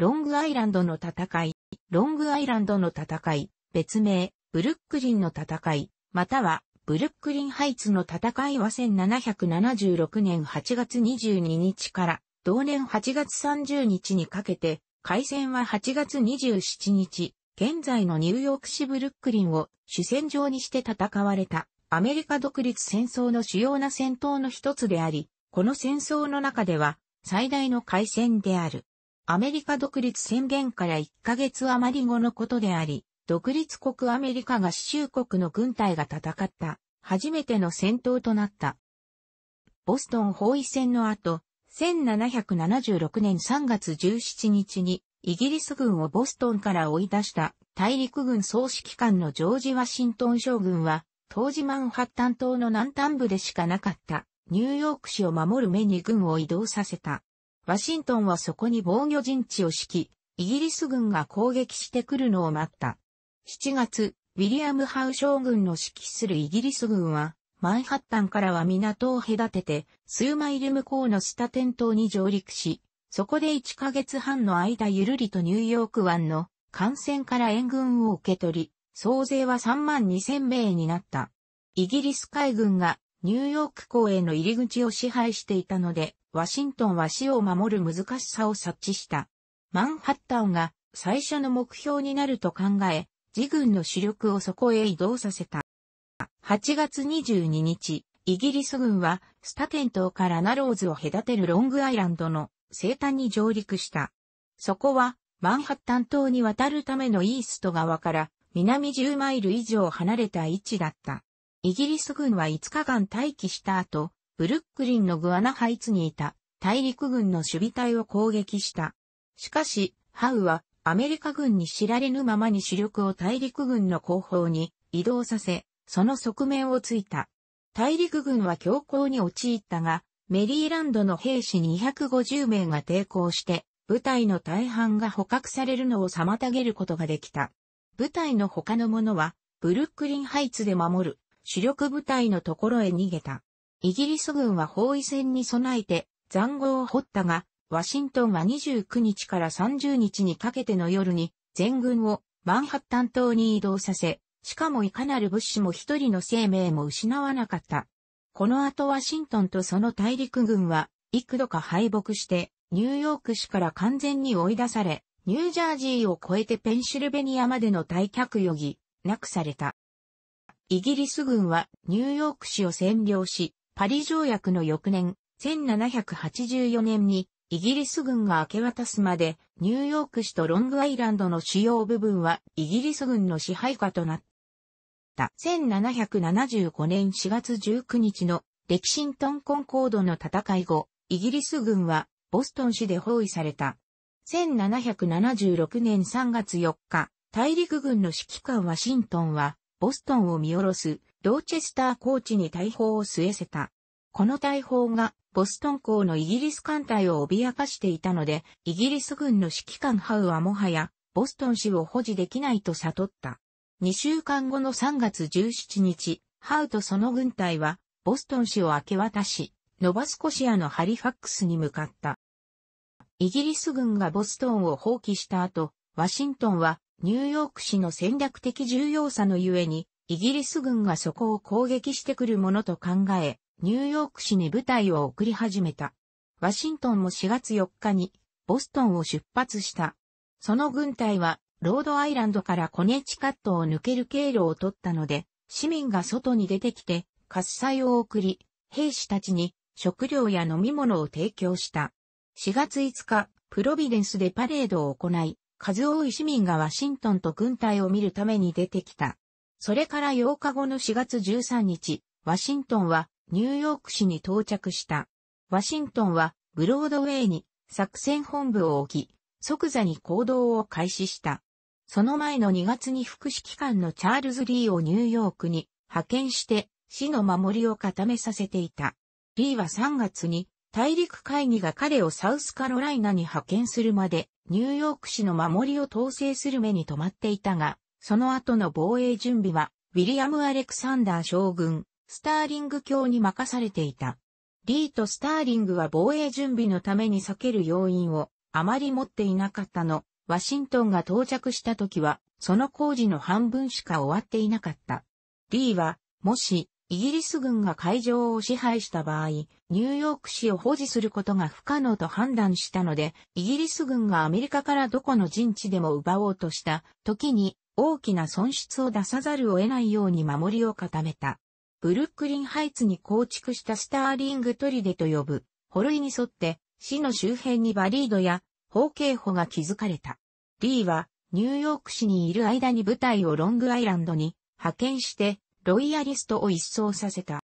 ロングアイランドの戦い、ロングアイランドの戦い、別名、ブルックリンの戦い、または、ブルックリンハイツの戦いは1776年8月22日から同年8月30日にかけて、開戦は8月27日、現在のニューヨーク市ブルックリンを主戦場にして戦われたアメリカ独立戦争の主要な戦闘の一つであり、この戦争の中では最大の開戦である。アメリカ独立宣言から1ヶ月余り後のことであり、独立国アメリカ合衆国の軍隊が戦った初めての戦闘となった。ボストン包囲戦の後、1776年3月17日にイギリス軍をボストンから追い出した大陸軍総指揮官のジョージ・ワシントン将軍は当時マンハッタン島の南端部でしかなかったニューヨーク市を守る目に軍を移動させた。ワシントンはそこに防御陣地を敷き、イギリス軍が攻撃してくるのを待った。7月、ウィリアム・ハウ将軍の指揮するイギリス軍は、マンハッタンからは港を隔てて、数マイル向こうのスタテン島に上陸し、そこで1ヶ月半の間ゆるりとニューヨーク湾の艦船から援軍を受け取り、総勢は3万2千名になった。イギリス海軍がニューヨーク港への入り口を支配していたので、ワシントンは死を守る難しさを察知した。マンハッタンが最初の目標になると考え、自軍の主力をそこへ移動させた。8月22日、イギリス軍はスタテン島からナローズを隔てるロングアイランドの西端に上陸した。そこはマンハッタン島に渡るためのイースト側から南10マイル以上離れた位置だった。イギリス軍は5日間待機した後、ブルックリンのグアナハイツにいた大陸軍の守備隊を攻撃した。しかし、ハウはアメリカ軍に知られぬままに主力を大陸軍の後方に移動させ、その側面をついた。大陸軍は強行に陥ったが、メリーランドの兵士250名が抵抗して、部隊の大半が捕獲されるのを妨げることができた。部隊の他の者は、ブルックリンハイツで守る主力部隊のところへ逃げた。イギリス軍は包囲戦に備えて残壕を掘ったが、ワシントンは29日から30日にかけての夜に全軍をマンハッタン島に移動させ、しかもいかなる物資も一人の生命も失わなかった。この後ワシントンとその大陸軍は幾度か敗北してニューヨーク市から完全に追い出され、ニュージャージーを越えてペンシルベニアまでの退却余儀なくされた。イギリス軍はニューヨーク市を占領し、パリ条約の翌年、1784年にイギリス軍が明け渡すまで、ニューヨーク市とロングアイランドの主要部分はイギリス軍の支配下となった。1775年4月19日のレキシントンコンコードの戦い後、イギリス軍はボストン市で包囲された。1776年3月4日、大陸軍の指揮官ワシントンは、ボストンを見下ろすローチェスター高地に大砲を据えせた。この大砲がボストン港のイギリス艦隊を脅かしていたので、イギリス軍の指揮官ハウはもはやボストン市を保持できないと悟った。2週間後の3月17日、ハウとその軍隊はボストン市を明け渡し、ノバスコシアのハリファックスに向かった。イギリス軍がボストンを放棄した後、ワシントンはニューヨーク市の戦略的重要さのゆえに、イギリス軍がそこを攻撃してくるものと考え、ニューヨーク市に部隊を送り始めた。ワシントンも4月4日にボストンを出発した。その軍隊はロードアイランドからコネチカットを抜ける経路を取ったので、市民が外に出てきて喝采を送り、兵士たちに食料や飲み物を提供した。4月5日、プロビデンスでパレードを行い、数多い市民がワシントンと軍隊を見るために出てきた。それから8日後の4月13日、ワシントンはニューヨーク市に到着した。ワシントンはブロードウェイに作戦本部を置き、即座に行動を開始した。その前の2月に副指揮官のチャールズ・リーをニューヨークに派遣して市の守りを固めさせていた。リーは3月に大陸会議が彼をサウスカロライナに派遣するまでニューヨーク市の守りを統制する目に留まっていたが、その後の防衛準備は、ウィリアム・アレクサンダー将軍、スターリング卿に任されていた。リーとスターリングは防衛準備のために避ける要因をあまり持っていなかったの。ワシントンが到着した時は、その工事の半分しか終わっていなかった。リーは、もし、イギリス軍が海上を支配した場合、ニューヨーク市を保持することが不可能と判断したので、イギリス軍がアメリカからどこの陣地でも奪おうとした時に大きな損失を出さざるを得ないように守りを固めた。ブルックリンハイツに構築したスターリング砦と呼ぶ、ホルイに沿って市の周辺にバリードや法警補が築かれた。リーはニューヨーク市にいる間に部隊をロングアイランドに派遣してロイヤリストを一掃させた。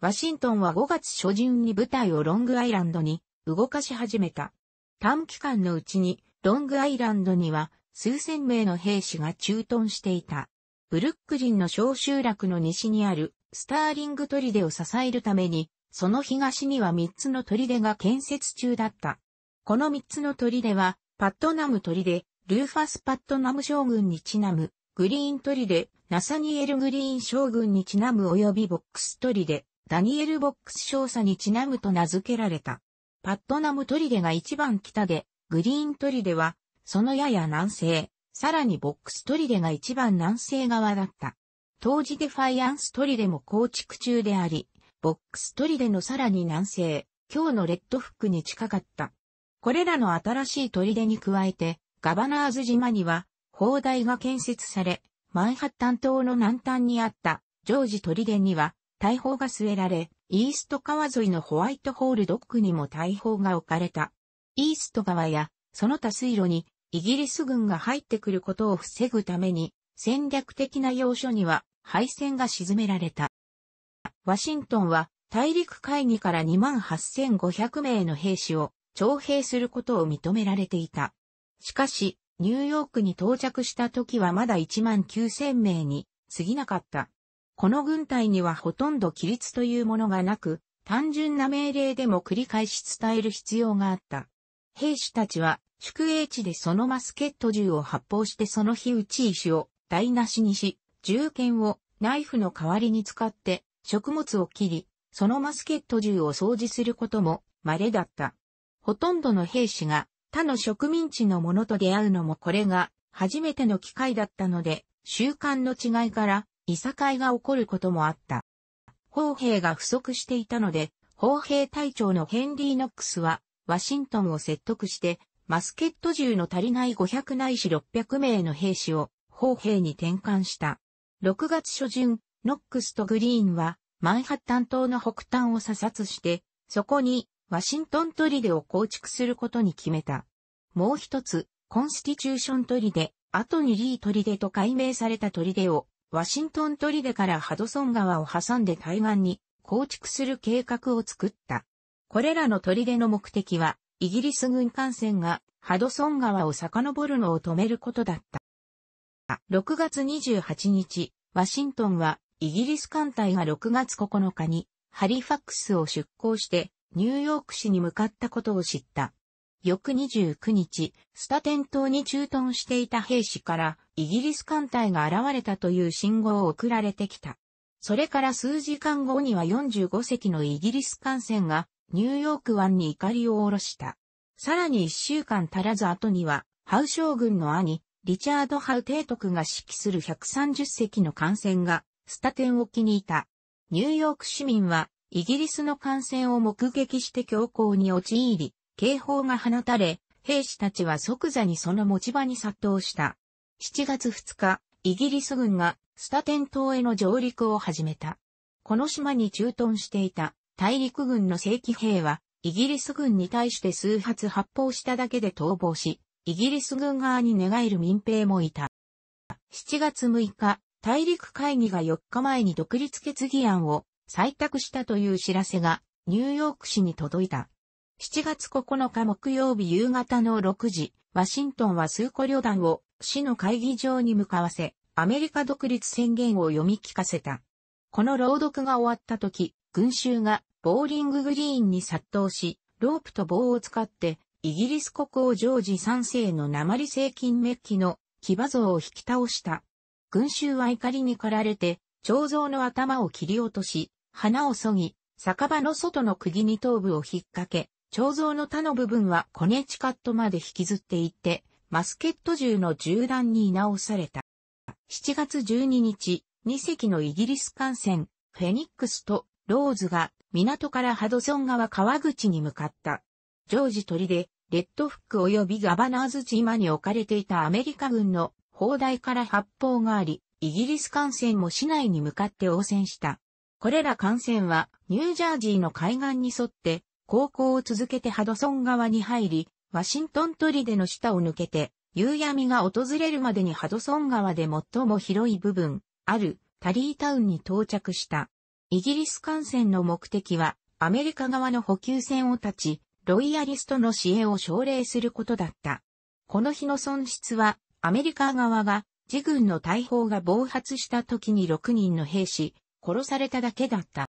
ワシントンは5月初旬に部隊をロングアイランドに動かし始めた。短期間のうちにロングアイランドには数千名の兵士が駐屯していた。ブルックリンの小集落の西にあるスターリング砦を支えるために、その東には3つの砦が建設中だった。この3つの砦は、パットナム砦、ルーファス・パットナム将軍にちなむ、グリーン砦、ナサニエル・グリーン将軍にちなむ及びボックス砦、ダニエル・ボックス少佐にちなむと名付けられた。パットナム砦が一番北で、グリーン砦は、そのやや南西、さらにボックス砦が一番南西側だった。当時デファイアンス砦も構築中であり、ボックス砦のさらに南西、今日のレッドフックに近かった。これらの新しい砦に加えて、ガバナーズ島には、砲台が建設され、マンハッタン島の南端にあったジョージ砦には大砲が据えられ、イースト川沿いのホワイトホールドックにも大砲が置かれた。イースト川やその他水路にイギリス軍が入ってくることを防ぐために戦略的な要所には配線が沈められた。ワシントンは大陸会議から28,500名の兵士を徴兵することを認められていた。しかし、ニューヨークに到着した時はまだ1万9000名に過ぎなかった。この軍隊にはほとんど規律というものがなく、単純な命令でも繰り返し伝える必要があった。兵士たちは宿営地でそのマスケット銃を発砲してその日打ち石を台無しにし、銃剣をナイフの代わりに使って食物を切り、そのマスケット銃を掃除することも稀だった。ほとんどの兵士が他の植民地の者と出会うのもこれが初めての機会だったので、習慣の違いからいさかいが起こることもあった。砲兵が不足していたので、砲兵隊長のヘンリー・ノックスは、ワシントンを説得して、マスケット銃の足りない500ないし600名の兵士を砲兵に転換した。6月初旬、ノックスとグリーンは、マンハッタン島の北端を査察して、そこにワシントン砦を構築することに決めた。もう一つ、コンスティチューション砦、後にリー砦と改名された砦を、ワシントン砦からハドソン川を挟んで対岸に構築する計画を作った。これらの砦の目的は、イギリス軍艦船がハドソン川を遡るのを止めることだった。6月28日、ワシントンはイギリス艦隊が6月9日にハリファックスを出港してニューヨーク市に向かったことを知った。翌29日、スタテン島に駐屯していた兵士からイギリス艦隊が現れたという信号を送られてきた。それから数時間後には45隻のイギリス艦船がニューヨーク湾に怒りを下ろした。さらに1週間足らず後には、ハウ将軍の兄、リチャード・ハウ提督が指揮する130隻の艦船がスタテン沖にいた。ニューヨーク市民はイギリスの艦船を目撃して強行に陥り、警報が放たれ、兵士たちは即座にその持ち場に殺到した。7月2日、イギリス軍がスタテン島への上陸を始めた。この島に駐屯していた大陸軍の正規兵は、イギリス軍に対して数発発砲しただけで逃亡し、イギリス軍側に寝返る民兵もいた。7月6日、大陸会議が4日前に独立決議案を採択したという知らせがニューヨーク市に届いた。7月9日木曜日夕方の6時、ワシントンは数個旅団を市の会議場に向かわせ、アメリカ独立宣言を読み聞かせた。この朗読が終わった時、群衆がボーリンググリーンに殺到し、ロープと棒を使ってイギリス国王ジョージ3世の鉛製金メッキの騎馬像を引き倒した。群衆は怒りに駆られて、彫像の頭を切り落とし、花をそぎ、酒場の外の釘に頭部を引っ掛け、彫像の他の部分はコネチカットまで引きずっていって、マスケット銃の銃弾に直された。7月12日、2隻のイギリス艦船、フェニックスとローズが港からハドソン川川口に向かった。ジョージ鳥で、レッドフック及びガバナーズ島に置かれていたアメリカ軍の砲台から発砲があり、イギリス艦船も市内に向かって応戦した。これら艦船はニュージャージーの海岸に沿って航行を続けてハドソン川に入り、ワシントン砦の下を抜けて、夕闇が訪れるまでにハドソン川で最も広い部分、あるタリータウンに到着した。イギリス艦船の目的は、アメリカ側の補給船を立ち、ロイヤリストの支援を奨励することだった。この日の損失は、アメリカ側が自軍の大砲が暴発した時に6人の兵士、殺されただけだった。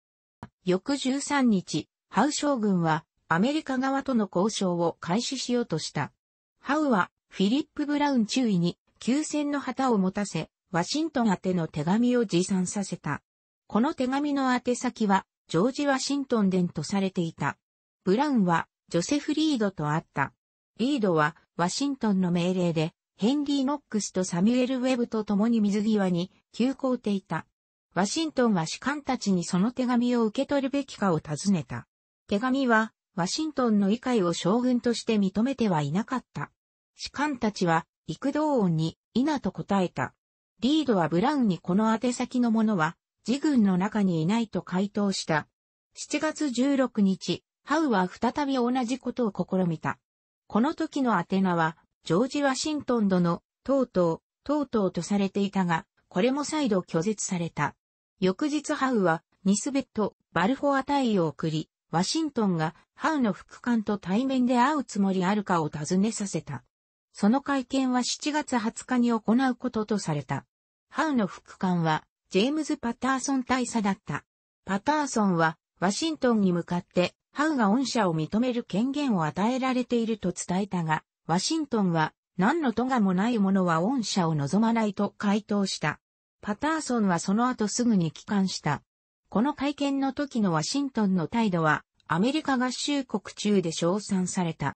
翌13日、ハウ将軍はアメリカ側との交渉を開始しようとした。ハウはフィリップ・ブラウン注意に休戦の旗を持たせ、ワシントン宛ての手紙を持参させた。この手紙の宛先はジョージ・ワシントン伝とされていた。ブラウンはジョセフ・リードと会った。リードはワシントンの命令でヘンリー・ノックスとサミュエル・ウェブと共に水際に急行ていた。ワシントンは士官たちにその手紙を受け取るべきかを尋ねた。手紙は、ワシントンの議会を将軍として認めてはいなかった。士官たちは、幾度音に、いなと答えた。リードはブラウンにこの宛先の者は、自軍の中にいないと回答した。7月16日、ハウは再び同じことを試みた。この時の宛名は、ジョージ・ワシントン殿、とうとう、とうとうとされていたが、これも再度拒絶された。翌日ハウは、ニスベット、バルフォア隊を送り、ワシントンがハウの副官と対面で会うつもりあるかを尋ねさせた。その会見は7月20日に行うこととされた。ハウの副官は、ジェームズ・パターソン大佐だった。パターソンは、ワシントンに向かって、ハウが恩赦を認める権限を与えられていると伝えたが、ワシントンは、何の咎もない者は恩赦を望まないと回答した。パターソンはその後すぐに帰還した。この会見の時のワシントンの態度は、アメリカ合衆国中で称賛された。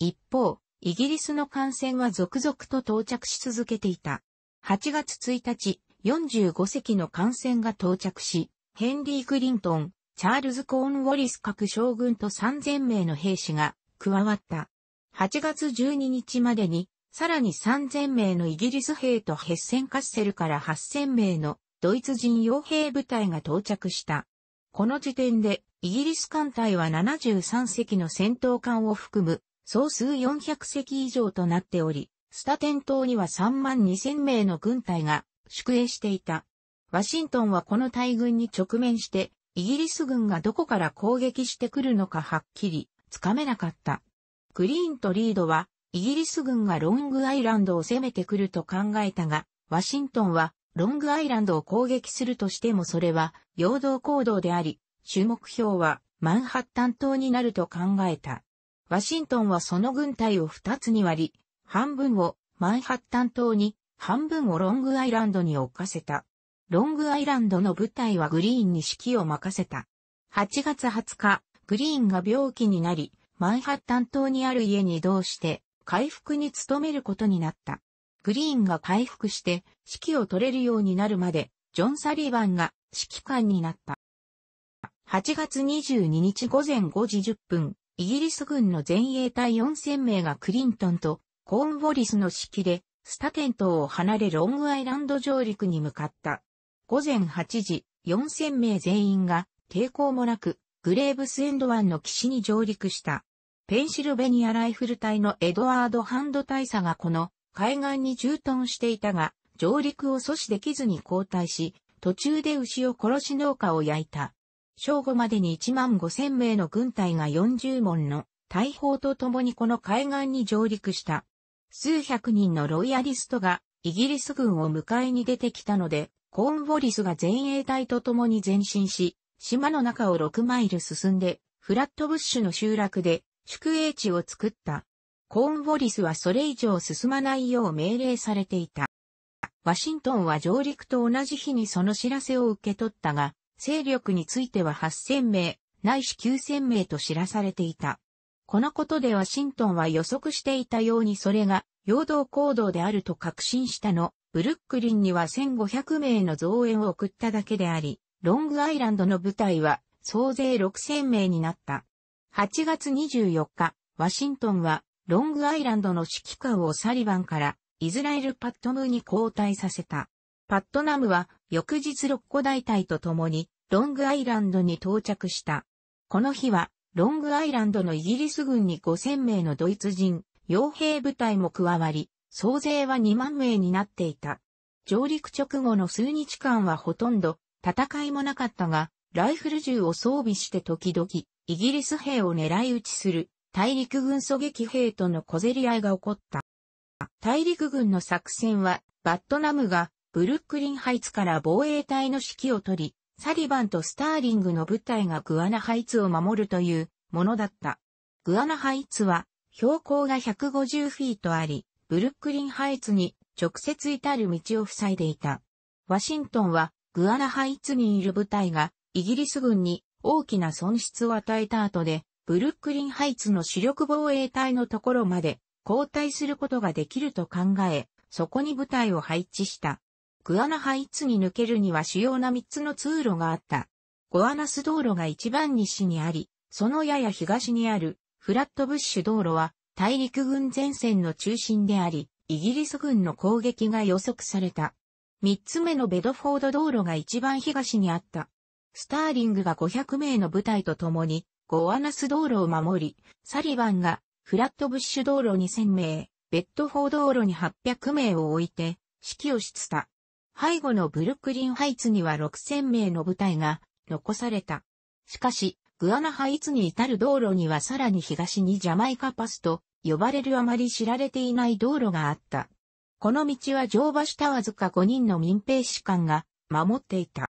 一方、イギリスの艦船は続々と到着し続けていた。8月1日、45隻の艦船が到着し、ヘンリー・クリントン、チャールズ・コーンウォリス各将軍と3000名の兵士が加わった。8月12日までにさらに3000名のイギリス兵とヘッセンカッセルから8000名のドイツ人傭兵部隊が到着した。この時点でイギリス艦隊は73隻の戦闘艦を含む総数400隻以上となっており、スタテン島には3万2000名の軍隊が宿営していた。ワシントンはこの大軍に直面して、イギリス軍がどこから攻撃してくるのかはっきりつかめなかった。グリーンとリードはイギリス軍がロングアイランドを攻めてくると考えたが、ワシントンはロングアイランドを攻撃するとしてもそれは陽動行動であり、主目標はマンハッタン島になると考えた。ワシントンはその軍隊を二つに割り、半分をマンハッタン島に、半分をロングアイランドに置かせた。ロングアイランドの部隊はグリーンに指揮を任せた。8月20日、グリーンが病気になり、マンハッタン島にある家に移動して回復に努めることになった。グリーンが回復して指揮を取れるようになるまで、ジョン・サリバンが指揮官になった。8月22日午前5時10分、イギリス軍の前衛隊4000名がクリントンとコーンウォリスの指揮で、スタテン島を離れロングアイランド上陸に向かった。午前8時、4000名全員が抵抗もなく、グレーブスエンド湾の岸に上陸した。ペンシルベニアライフル隊のエドワード・ハンド大佐がこの海岸に駐屯していたが、上陸を阻止できずに交代し、途中で牛を殺し農家を焼いた。正午までに1万5千名の軍隊が40門の大砲と共にこの海岸に上陸した。数百人のロイヤリストがイギリス軍を迎えに出てきたので、コーンウォリスが前衛隊と共に前進し、島の中を6マイル進んで、フラットブッシュの集落で宿営地を作った。コーンウォリスはそれ以上進まないよう命令されていた。ワシントンは上陸と同じ日にその知らせを受け取ったが、勢力については8000名、ないし9000名と知らされていた。このことでワシントンは予測していたようにそれが陽動行動であると確信したの。ブルックリンには1500名の増援を送っただけであり、ロングアイランドの部隊は総勢6000名になった。8月24日、ワシントンはロングアイランドの指揮官をサリバンからイズラエル・パットムに交代させた。パットナムは翌日6個大隊と共にロングアイランドに到着した。この日はロングアイランドのイギリス軍に5000名のドイツ人、傭兵部隊も加わり、総勢は2万名になっていた。上陸直後の数日間はほとんど戦いもなかったが、ライフル銃を装備して時々、イギリス兵を狙い撃ちする、大陸軍狙撃兵との小競り合いが起こった。大陸軍の作戦は、バットナムがブルックリンハイツから防衛隊の指揮を取り、サリバンとスターリングの部隊がグアナハイツを守るというものだった。グアナハイツは標高が150フィートあり、ブルックリンハイツに直接至る道を塞いでいた。ワシントンはグアナハイツにいる部隊がイギリス軍に大きな損失を与えた後で、ブルックリンハイツの主力防衛隊のところまで交代することができると考え、そこに部隊を配置した。グアナハイツに抜けるには主要な3つの通路があった。ゴアナス道路が一番西にあり、そのやや東にあるフラットブッシュ道路は大陸軍前線の中心であり、イギリス軍の攻撃が予測された。3つ目のベドフォード道路が一番東にあった。スターリングが500名の部隊と共にゴアナス道路を守り、サリバンがフラットブッシュ道路2000名、ベッドフォード道路に800名を置いて指揮をした。背後のブルックリンハイツには6000名の部隊が残された。しかし、グアナハイツに至る道路にはさらに東にジャマイカパスと呼ばれるあまり知られていない道路があった。この道は乗馬したわずか5人の民兵士官が守っていた。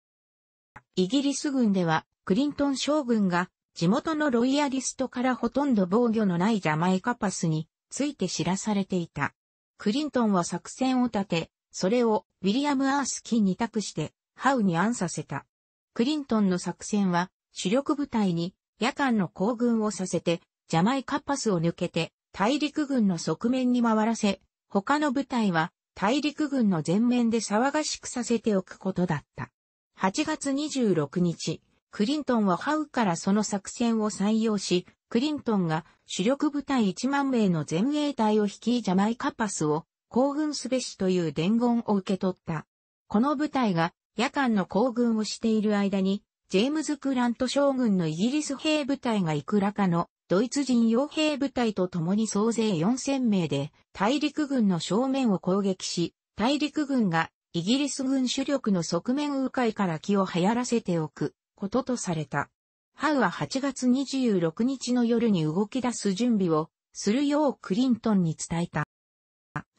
イギリス軍ではクリントン将軍が地元のロイヤリストからほとんど防御のないジャマイカパスについて知らされていた。クリントンは作戦を立て、それをウィリアム・アースキンに託してハウに案させた。クリントンの作戦は主力部隊に夜間の行軍をさせてジャマイカパスを抜けて大陸軍の側面に回らせ、他の部隊は大陸軍の前面で騒がしくさせておくことだった。8月26日、クリントンはハウからその作戦を採用し、クリントンが主力部隊1万名の前衛隊を率いジャマイカパスを行軍すべしという伝言を受け取った。この部隊が夜間の行軍をしている間に、ジェームズ・クラント将軍のイギリス兵部隊がいくらかのドイツ人傭兵部隊と共に総勢4000名で大陸軍の正面を攻撃し、大陸軍がイギリス軍主力の側面迂回から気を流行らせておくこととされた。ハウは8月26日の夜に動き出す準備をするようクリントンに伝えた。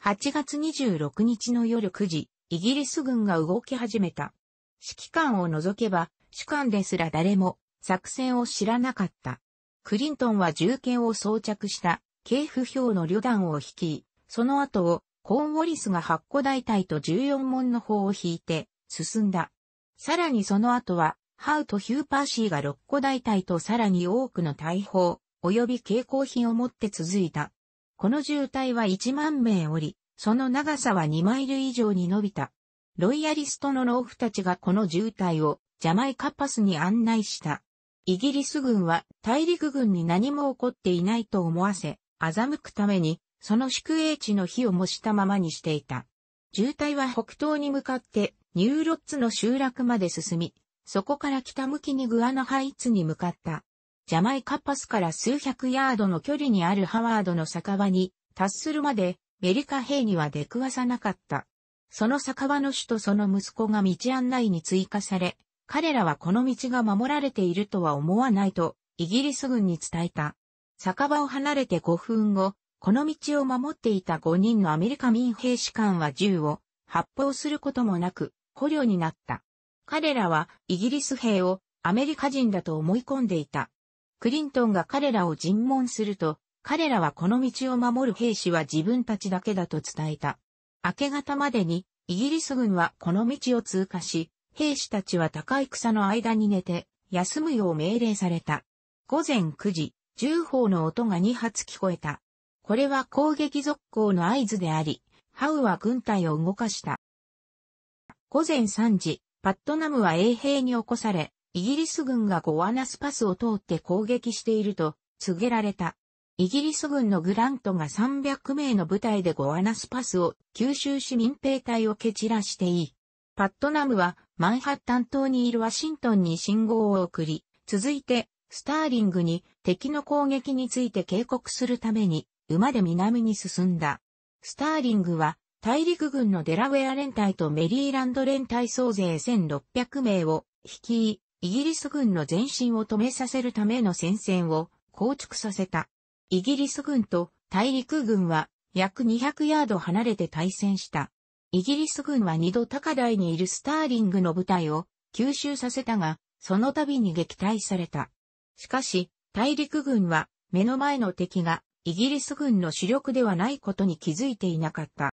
8月26日の夜9時、イギリス軍が動き始めた。指揮官を除けば、主官ですら誰も作戦を知らなかった。クリントンは銃剣を装着した警府兵の旅団を率い、その後をコーンウォリスが8個大隊と14門の方を引いて進んだ。さらにその後は、ハウとヒューパーシーが6個大隊とさらに多くの大砲、及び携行品を持って続いた。この渋滞は1万名おり、その長さは2マイル以上に伸びた。ロイヤリストの農夫たちがこの縦隊をジャマイカパスに案内した。イギリス軍は大陸軍に何も起こっていないと思わせ、欺くために、その宿営地の火を燃したままにしていた。縦隊は北東に向かってニューロッツの集落まで進み、そこから北向きにグアナハイツに向かった。ジャマイカパスから数百ヤードの距離にあるハワードの酒場に達するまでアメリカ兵には出くわさなかった。その酒場の主とその息子が道案内に追加され、彼らはこの道が守られているとは思わないとイギリス軍に伝えた。酒場を離れて5分後、この道を守っていた5人のアメリカ民兵士官は銃を発砲することもなく捕虜になった。彼らはイギリス兵をアメリカ人だと思い込んでいた。クリントンが彼らを尋問すると、彼らはこの道を守る兵士は自分たちだけだと伝えた。明け方までに、イギリス軍はこの道を通過し、兵士たちは高い草の間に寝て、休むよう命令された。午前9時、銃砲の音が2発聞こえた。これは攻撃続行の合図であり、ハウは軍隊を動かした。午前3時、パットナムは衛兵に起こされ、イギリス軍がゴアナスパスを通って攻撃していると告げられた。イギリス軍のグラントが300名の部隊でゴアナスパスを九州市民兵隊を蹴散らしていい。パットナムはマンハッタン島にいるワシントンに信号を送り、続いてスターリングに敵の攻撃について警告するために馬で南に進んだ。スターリングは大陸軍のデラウェア連隊とメリーランド連隊総勢1600名を率い、イギリス軍の前進を止めさせるための戦線を構築させた。イギリス軍と大陸軍は約200ヤード離れて対戦した。イギリス軍は二度高台にいるスターリングの部隊を吸収させたが、その度に撃退された。しかし、大陸軍は目の前の敵がイギリス軍の主力ではないことに気づいていなかった。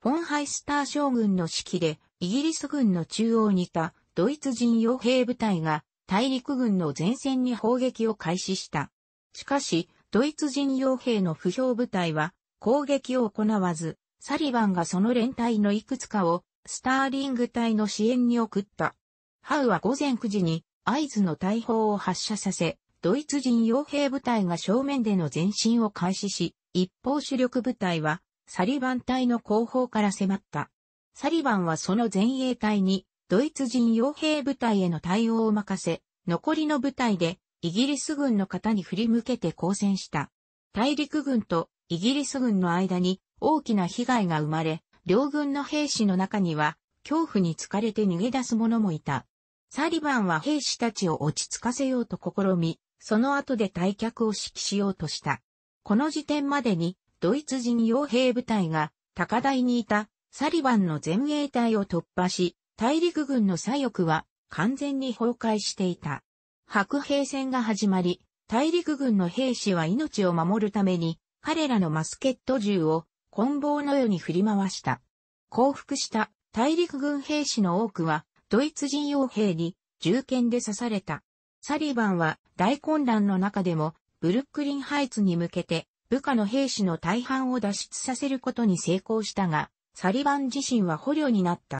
フォンハイスター将軍の指揮でイギリス軍の中央にいたドイツ人傭兵部隊が大陸軍の前線に砲撃を開始した。しかし、ドイツ人傭兵の不評部隊は攻撃を行わず、サリバンがその連隊のいくつかをスターリング隊の支援に送った。ハウは午前9時に合図の大砲を発射させ、ドイツ人傭兵部隊が正面での前進を開始し、一方主力部隊はサリバン隊の後方から迫った。サリバンはその前衛隊にドイツ人傭兵部隊への対応を任せ、残りの部隊でイギリス軍の方に振り向けて交戦した。大陸軍とイギリス軍の間に大きな被害が生まれ、両軍の兵士の中には恐怖に疲れて逃げ出す者もいた。サリバンは兵士たちを落ち着かせようと試み、その後で退却を指揮しようとした。この時点までに、ドイツ人傭兵部隊が高台にいたサリバンの前衛隊を突破し、大陸軍の左翼は完全に崩壊していた。白兵戦が始まり、大陸軍の兵士は命を守るために、彼らのマスケット銃を棍棒のように振り回した。降伏した大陸軍兵士の多くは、ドイツ人傭兵に銃剣で刺された。サリバンは大混乱の中でもブルックリンハイツに向けて部下の兵士の大半を脱出させることに成功したが、サリバン自身は捕虜になった。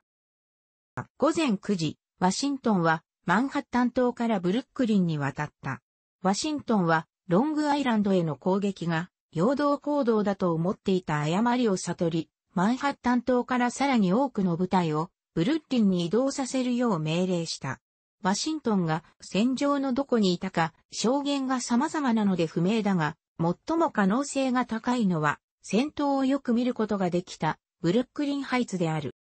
午前9時、ワシントンはマンハッタン島からブルックリンに渡った。ワシントンはロングアイランドへの攻撃が陽動行動だと思っていた誤りを悟り、マンハッタン島からさらに多くの部隊をブルッリンに移動させるよう命令した。ワシントンが戦場のどこにいたか証言が様々なので不明だが、最も可能性が高いのは戦闘をよく見ることができたブルックリンハイツである。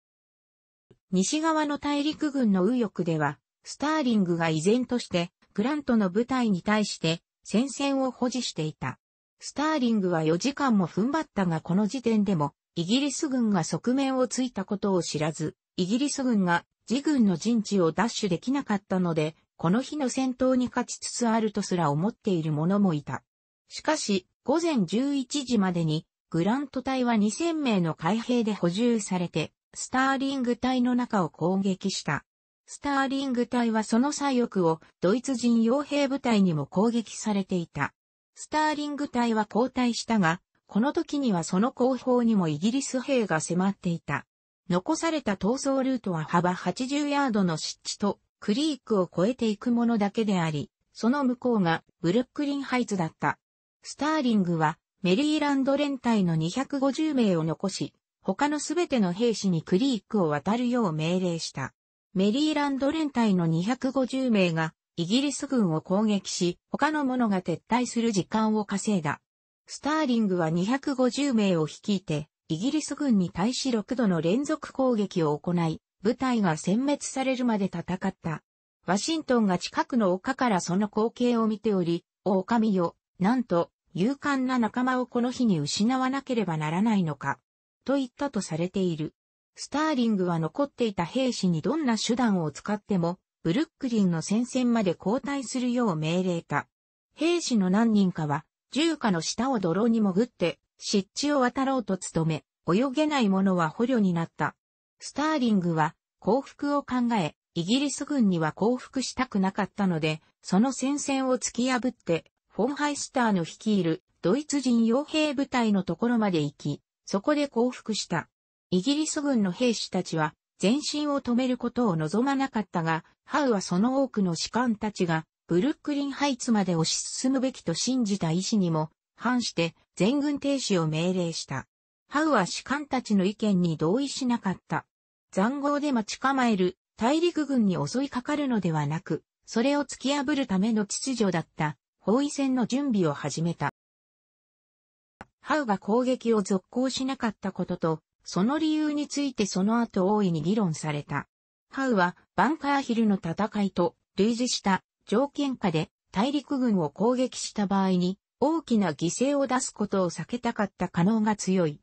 西側の大陸軍の右翼では、スターリングが依然としてグラントの部隊に対して戦線を保持していた。スターリングは4時間も踏ん張ったがこの時点でもイギリス軍が側面をついたことを知らず、イギリス軍が自軍の陣地を奪取できなかったので、この日の戦闘に勝ちつつあるとすら思っている者もいた。しかし、午前11時までに、グラント隊は2000名の海兵で補充されて、スターリング隊の中を攻撃した。スターリング隊はその左翼をドイツ人傭兵部隊にも攻撃されていた。スターリング隊は後退したが、この時にはその後方にもイギリス兵が迫っていた。残された逃走ルートは幅80ヤードの湿地とクリークを越えていくものだけであり、その向こうがブルックリンハイツだった。スターリングはメリーランド連隊の250名を残し、他のすべての兵士にクリークを渡るよう命令した。メリーランド連隊の250名がイギリス軍を攻撃し、他の者が撤退する時間を稼いだ。スターリングは250名を率いて、イギリス軍に対し6度の連続攻撃を行い、部隊が殲滅されるまで戦った。ワシントンが近くの丘からその光景を見ており、お狼よ、なんと、勇敢な仲間をこの日に失わなければならないのか。と言ったとされている。スターリングは残っていた兵士にどんな手段を使っても、ブルックリンの戦線まで交代するよう命令た。兵士の何人かは、重火の下を泥に潜って、湿地を渡ろうと努め、泳げない者は捕虜になった。スターリングは幸福を考え、イギリス軍には降伏したくなかったので、その戦線を突き破って、フォンハイスターの率いるドイツ人傭兵部隊のところまで行き、そこで降伏した。イギリス軍の兵士たちは前進を止めることを望まなかったが、ハウはその多くの士官たちがブルックリンハイツまで推し進むべきと信じた意志にも反して全軍停止を命令した。ハウは士官たちの意見に同意しなかった。残壕で待ち構える大陸軍に襲いかかるのではなく、それを突き破るための秩序だった包囲戦の準備を始めた。ハウが攻撃を続行しなかったことと、その理由についてその後大いに議論された。ハウはバンカーヒルの戦いと類似した条件下で大陸軍を攻撃した場合に大きな犠牲を出すことを避けたかった可能が強い。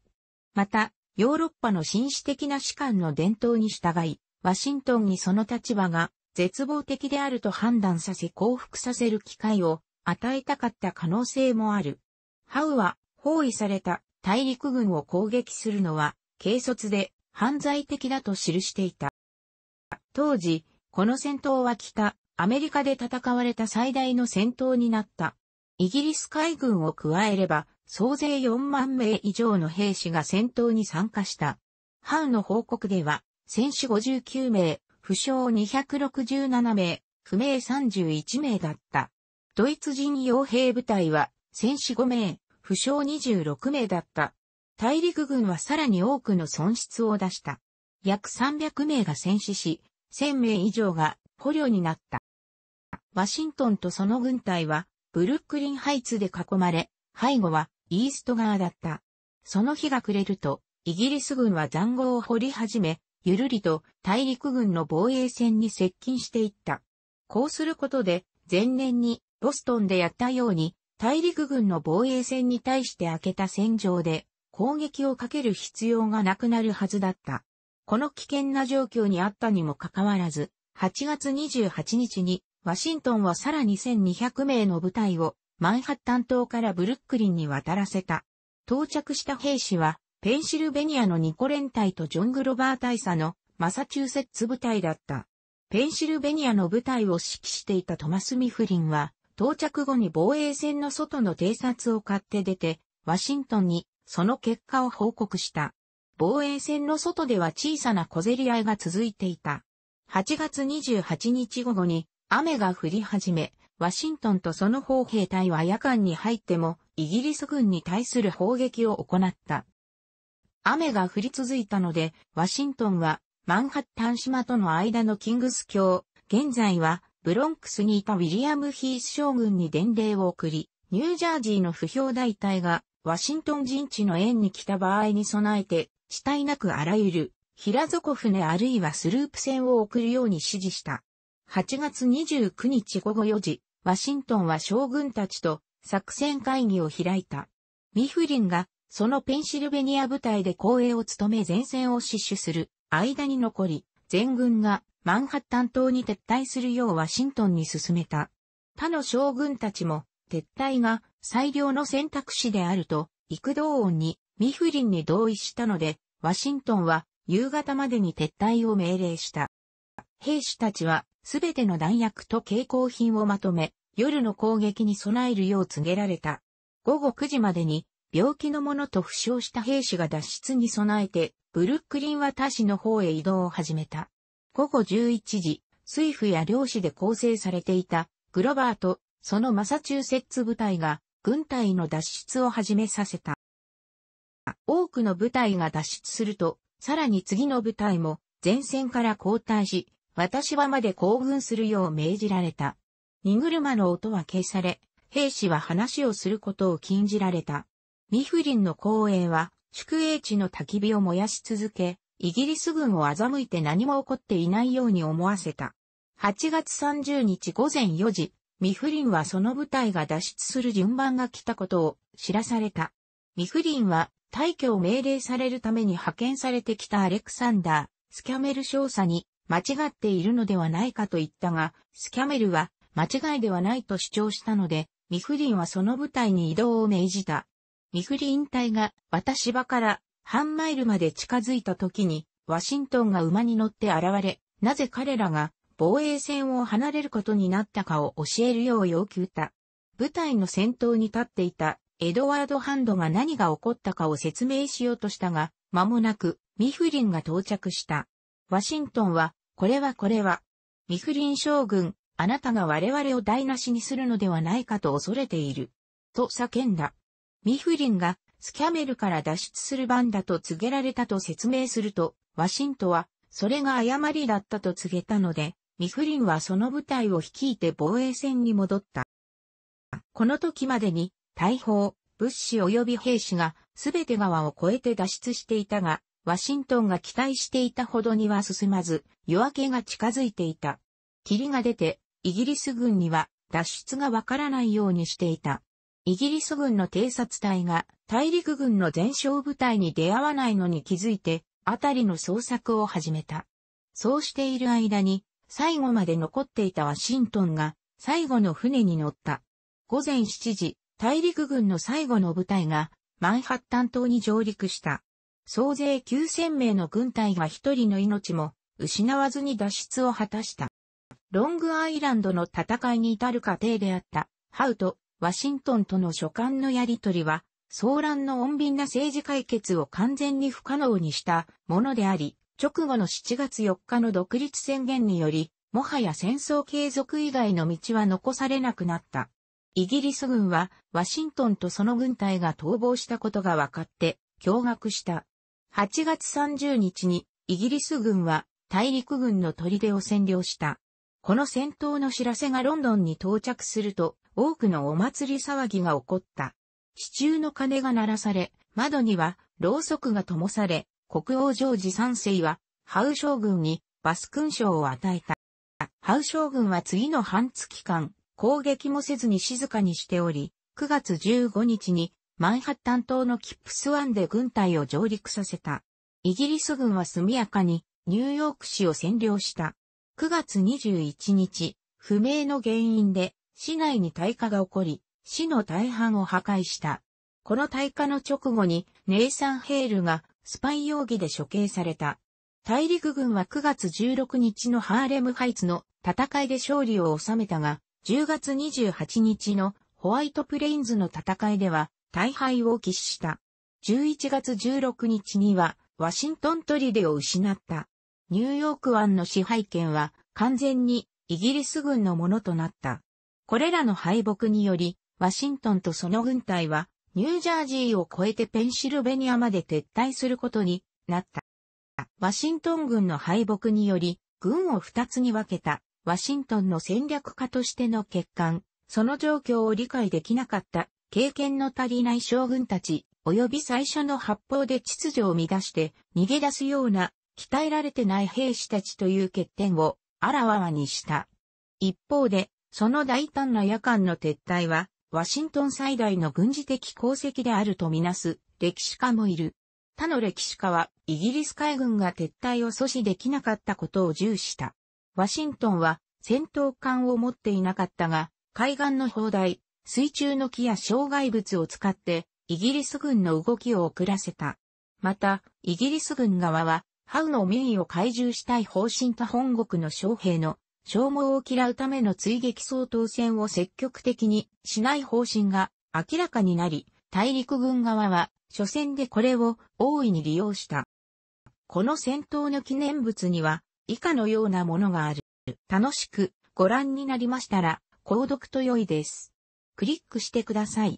また、ヨーロッパの紳士的な士官の伝統に従い、ワシントンにその立場が絶望的であると判断させ降伏させる機会を与えたかった可能性もある。ハウは包囲された大陸軍を攻撃するのは軽率で犯罪的だと記していた。当時、この戦闘は北、アメリカで戦われた最大の戦闘になった。イギリス海軍を加えれば、総勢4万名以上の兵士が戦闘に参加した。ハウの報告では、戦死59名、負傷267名、不明31名だった。ドイツ人傭兵部隊は、戦死5名、負傷26名だった。大陸軍はさらに多くの損失を出した。約300名が戦死し、1000名以上が捕虜になった。ワシントンとその軍隊はブルックリンハイツで囲まれ、背後はイースト側だった。その日が暮れると、イギリス軍は残壕を掘り始め、ゆるりと大陸軍の防衛線に接近していった。こうすることで、前年にボストンでやったように、大陸軍の防衛線に対して開けた戦場で攻撃をかける必要がなくなるはずだった。この危険な状況にあったにもかかわらず、8月28日にワシントンはさらに1200名の部隊をマンハッタン島からブルックリンに渡らせた。到着した兵士は、ペンシルベニアのニコレン隊とジョン・グロバー大佐のマサチューセッツ部隊だった。ペンシルベニアの部隊を指揮していたトマス・ミフリンは、到着後に防衛線の外の偵察を買って出て、ワシントンにその結果を報告した。防衛線の外では小さな小競り合いが続いていた。8月28日午後に雨が降り始め、ワシントンとその砲兵隊は夜間に入っても、イギリス軍に対する砲撃を行った。雨が降り続いたので、ワシントンは、マンハッタン島との間のキングス橋、現在は、ブロンクスにいたウィリアム・ヒース将軍に伝令を送り、ニュージャージーの不評大隊が、ワシントン陣地の縁に来た場合に備えて、地帯なくあらゆる、平底船あるいはスループ船を送るように指示した。8月29日午後4時、ワシントンは将軍たちと作戦会議を開いた。ミフリンがそのペンシルベニア部隊で公営を務め前線を死守する間に残り、全軍がマンハッタン島に撤退するようワシントンに進めた。他の将軍たちも撤退が最良の選択肢であると、幾度音にミフリンに同意したので、ワシントンは夕方までに撤退を命令した。兵士たちはすべての弾薬と携行品をまとめ、夜の攻撃に備えるよう告げられた。午後9時までに、病気の者と負傷した兵士が脱出に備えて、ブルックリンは他市の方へ移動を始めた。午後11時、水夫や漁師で構成されていた、グロバーと、そのマサチューセッツ部隊が、軍隊の脱出を始めさせた。多くの部隊が脱出すると、さらに次の部隊も前線から交代し、私はまで行軍するよう命じられた。荷車の音は消され、兵士は話をすることを禁じられた。ミフリンの公営は、宿営地の焚き火を燃やし続け、イギリス軍を欺いて何も起こっていないように思わせた。8月30日午前4時、ミフリンはその部隊が脱出する順番が来たことを知らされた。ミフリンは退去を命令されるために派遣されてきたアレクサンダー、スキャメル少佐に間違っているのではないかと言ったが、スキャメルは間違いではないと主張したので、ミフリンはその部隊に移動を命じた。ミフリン隊が私場から半マイルまで近づいた時に、ワシントンが馬に乗って現れ、なぜ彼らが防衛線を離れることになったかを教えるよう要求た。部隊の先頭に立っていたエドワード・ハンドが何が起こったかを説明しようとしたが、間もなくミフリンが到着した。ワシントンは、これはこれは、ミフリン将軍、あなたが我々を台無しにするのではないかと恐れている。と叫んだ。ミフリンがスキャメルから脱出する番だと告げられたと説明すると、ワシントンは、それが誤りだったと告げたので、ミフリンはその部隊を率いて防衛戦に戻った。この時までに、大砲、物資及び兵士がすべて川を越えて脱出していたが、ワシントンが期待していたほどには進まず、夜明けが近づいていた。霧が出て、イギリス軍には脱出がわからないようにしていた。イギリス軍の偵察隊が大陸軍の全勝部隊に出会わないのに気づいて、あたりの捜索を始めた。そうしている間に、最後まで残っていたワシントンが最後の船に乗った。午前7時、大陸軍の最後の部隊がマンハッタン島に上陸した。総勢9000名の軍隊が一人の命も失わずに脱出を果たした。ロングアイランドの戦いに至る過程であったハウとワシントンとの書簡のやりとりは騒乱の穏便な政治解決を完全に不可能にしたものであり、直後の7月4日の独立宣言により、もはや戦争継続以外の道は残されなくなった。イギリス軍はワシントンとその軍隊が逃亡したことが分かって驚愕した。8月30日にイギリス軍は大陸軍の砦を占領した。この戦闘の知らせがロンドンに到着すると多くのお祭り騒ぎが起こった。支柱の鐘が鳴らされ、窓にはろうそくが灯され、国王ジョージ3世は、ハウ将軍にバス勲章を与えた。ハウ将軍は次の半月間、攻撃もせずに静かにしており、9月15日にマンハッタン島のキップスワンで軍隊を上陸させた。イギリス軍は速やかにニューヨーク市を占領した。9月21日、不明の原因で市内に大火が起こり、市の大半を破壊した。この大火の直後にネイサン・ヘールがスパイ容疑で処刑された。大陸軍は9月16日のハーレムハイツの戦いで勝利を収めたが、10月28日のホワイトプレインズの戦いでは大敗を喫した。11月16日にはワシントン砦を失った。ニューヨーク湾の支配権は完全にイギリス軍のものとなった。これらの敗北によりワシントンとその軍隊は、ニュージャージーを越えてペンシルベニアまで撤退することになった。ワシントン軍の敗北により、軍を二つに分けた、ワシントンの戦略家としての欠陥、その状況を理解できなかった、経験の足りない将軍たち、及び最初の発砲で秩序を乱して逃げ出すような、鍛えられてない兵士たちという欠点をあらわにした。一方で、その大胆な夜間の撤退は、ワシントン最大の軍事的功績であるとみなす歴史家もいる。他の歴史家はイギリス海軍が撤退を阻止できなかったことを重視した。ワシントンは戦闘艦を持っていなかったが、海岸の砲台、水中の木や障害物を使ってイギリス軍の動きを遅らせた。また、イギリス軍側は、ハウの民意を懐柔したい方針と本国の将兵の消耗を嫌うための追撃総統戦を積極的にしない方針が明らかになり、大陸軍側は初戦でこれを大いに利用した。この戦闘の記念物には以下のようなものがある。楽しくご覧になりましたら、購読と良いです。クリックしてください。